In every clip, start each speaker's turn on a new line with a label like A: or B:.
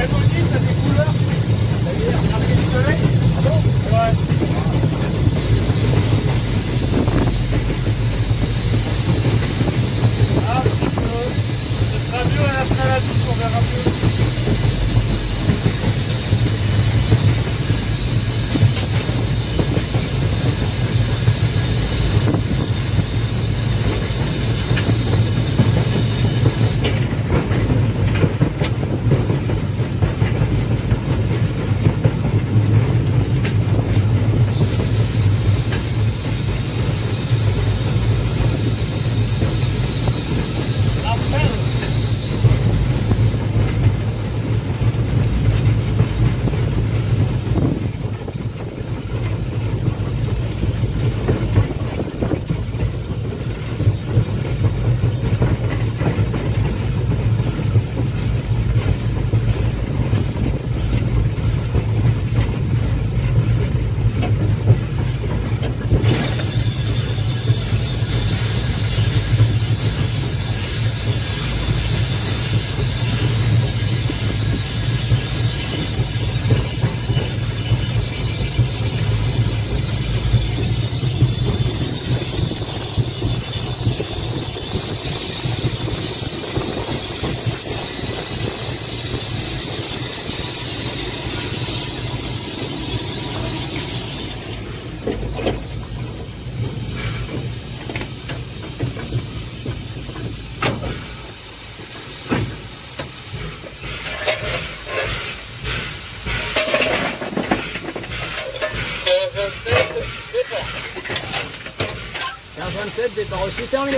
A: 先生!老
B: 师教你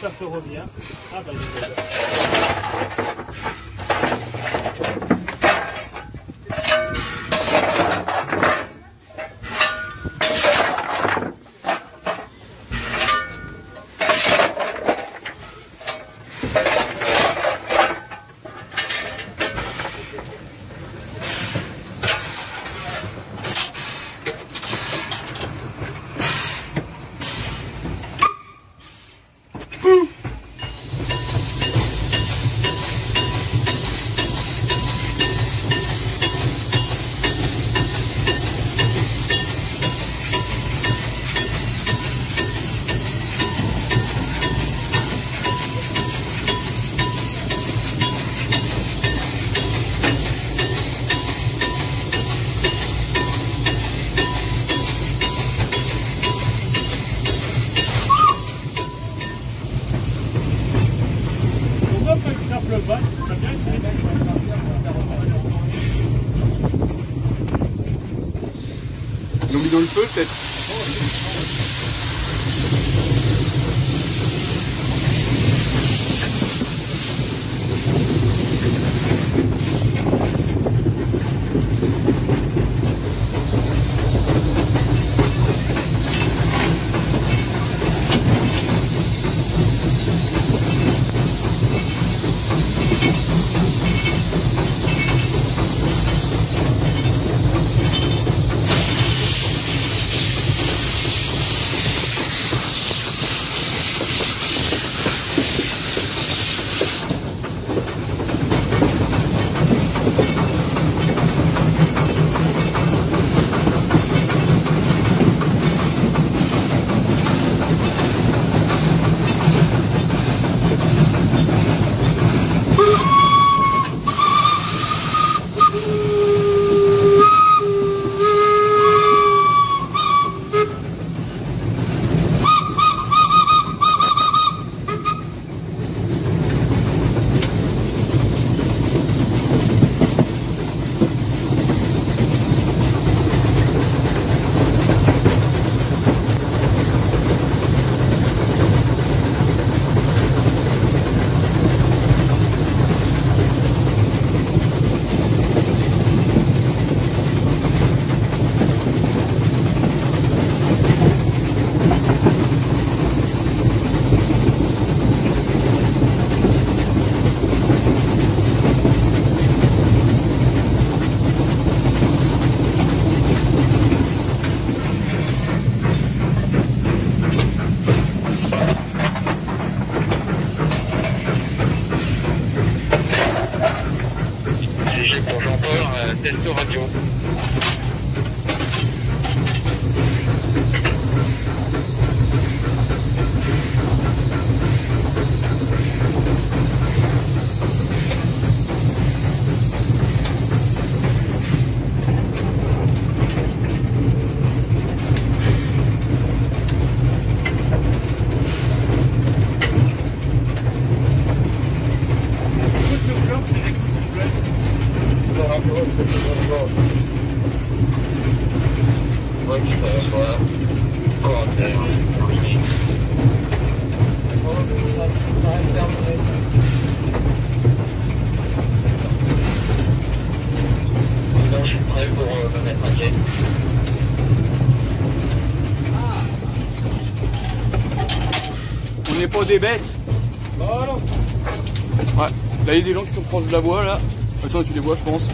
B: Chat ferroviaire Ah bah n'est pas des bêtes.
A: Voilà.
B: Ouais. Là, il y a des gens qui sont proches de la voie, là. Attends, tu les vois, je pense.